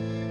Yeah.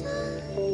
sun